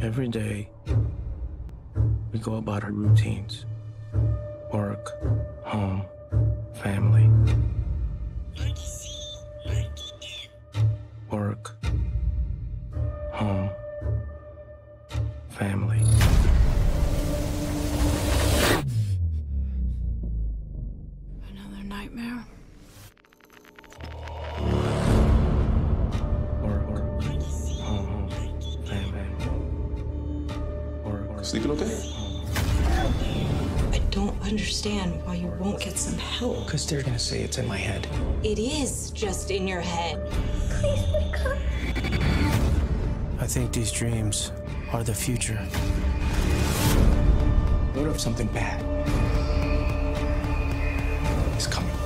Every day, we go about our routines work, home, family. Work, home, family. Sleeping okay? I don't understand why you won't get some help. Because they're gonna say it's in my head. It is just in your head. Please come. I think these dreams are the future. What if something bad is coming?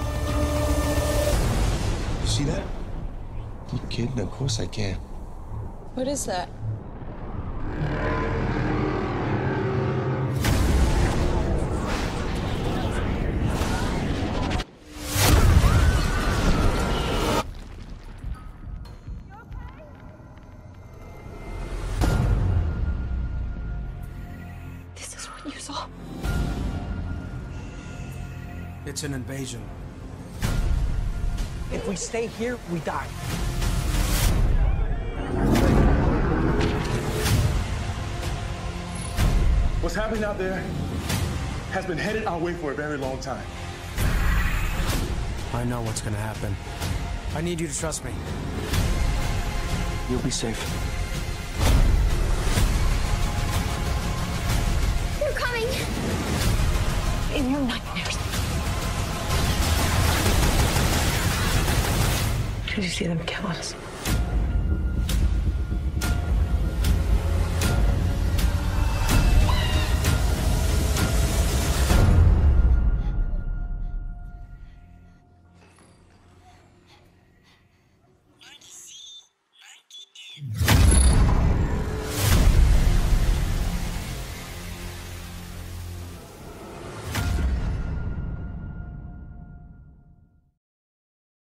You see that? You kidding? Of course I can. What is that? It's an invasion. If we stay here, we die. What's happening out there has been headed our way for a very long time. I know what's gonna happen. I need you to trust me. You'll be safe. Did you see them kill us?